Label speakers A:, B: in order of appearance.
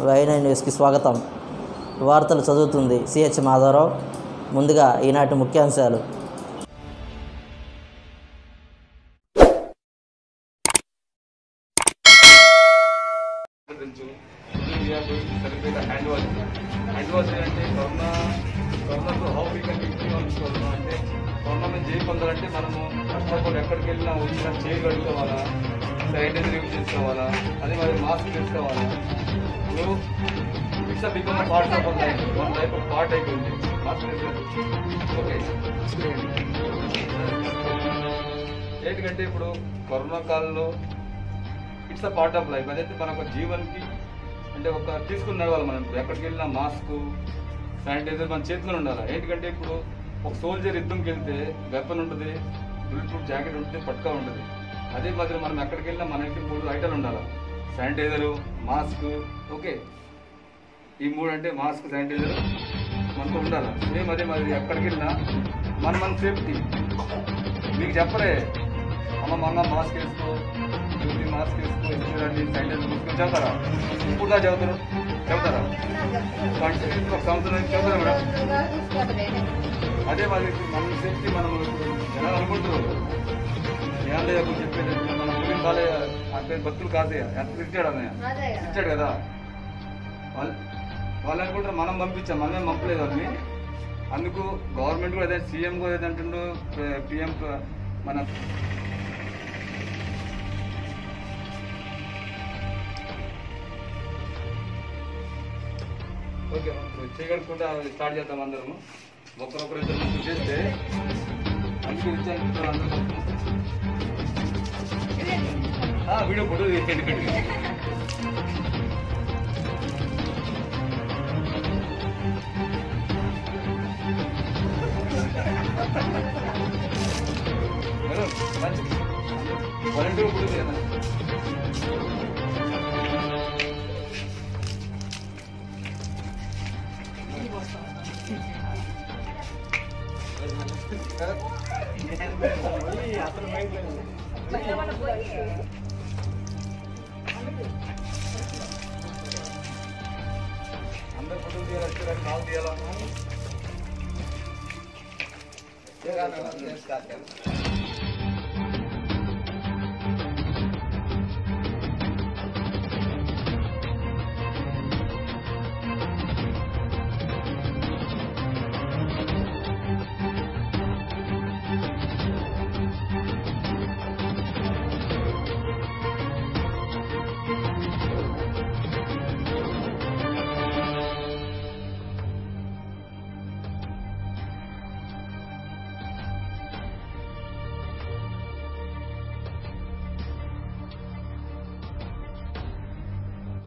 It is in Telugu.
A: వైనా న్యూస్కి స్వాగతం. వార్తలు చదువుతుంది సిహెచ్ మాధవరావు. ముందుగా ఈనాటి ముఖ్యాంశాలు.
B: హ్యాండ్ వాష్ అంటే కరోనా కరోనాతో హౌ వీ కెన్ అంటే గవర్నమెంట్ మీద చేయి పొందాలంటే మనము కష్టపడి ఎక్కడికి వెళ్ళినా వచ్చినా చేయి కడుక్కోవాలా శానిటైజర్ యూజ్ చేసుకోవాలా అదే మరి మాస్క్ వేసుకోవాలా. ఇప్పుడు it's become part of life one type of part అయిపోయింది. మాస్క్ ఓకే ఏంటంటే ఇప్పుడు కరోనా కాలంలో it's a part of life అదైతే మన ఒక జీవన్కి అంటే ఒక తీసుకుని నడవాలి మనం. ఎక్కడికి వెళ్ళినా మాస్క్ శానిటైజర్ మన చేతిలో ఉండాలి? ఏంటంటే ఇప్పుడు ఒక సోల్జర్ యుద్ధంకి వెళ్తే వెపన్ ఉంటుంది బుల్లెట్ ప్రూఫ్ జాకెట్ ఉంటుంది పట్కా ఉంటుంది. అదే మాత్రం మనం ఎక్కడికి వెళ్ళినా మన ఇంటికి మూడు ఐటమ్లు ఉండాలి? శానిటైజరు మాస్క్ ఓకే ఈ మూడు అంటే మాస్క్ శానిటైజర్ మనకు ఉండాలి? సేమ్ అదే మరి ఎక్కడికి వెళ్ళినా మన మన సేఫ్టీ మీకు చెప్పలే అమ్మ మొన్న మాస్క్ వేసుకో డ్యూటీ మాస్క్ వేసుకో చూడండి సైలెన్స్ తీసుకొని చదువుతారా ఇప్పుడు నా చదువుతారు చదువుతారా కంటిన్యూ ఒక సంవత్సరం నుంచి చదువుతారా మేడం అదే మరి ఇప్పుడు మన సేఫ్టీ మనం ఇప్పుడు జనాలు అనుకుంటున్నారు ఏం లేదు చెప్పేది మన ఊరిని బాలే అంటే భక్తులు కాదే ఎంత ఇచ్చాడు అన్నయ్య ఇచ్చాడు కదా వాళ్ళు వాళ్ళు అనుకుంటారు మనం పంపించాం మనమే పంపలేదు వాళ్ళని అందుకు గవర్నమెంట్ కూడా అదే సీఎం కూడా ఏదంటుండో పిఎం మన ఓకే ఇప్పుడు స్టార్ట్ చేద్దాం అందరము. ఒకరొకరు ఇద్దరు ముగ్గురు చేస్తే అందుకు ఇచ్చాను అందరూ. వీడియో ఫోటో తీసేయండి మేడం మంచి వాలంటీర్ ఫోటో తీయాలి తీయనా అందరు ఫోటో తీయాలి కాల్ తీయాలా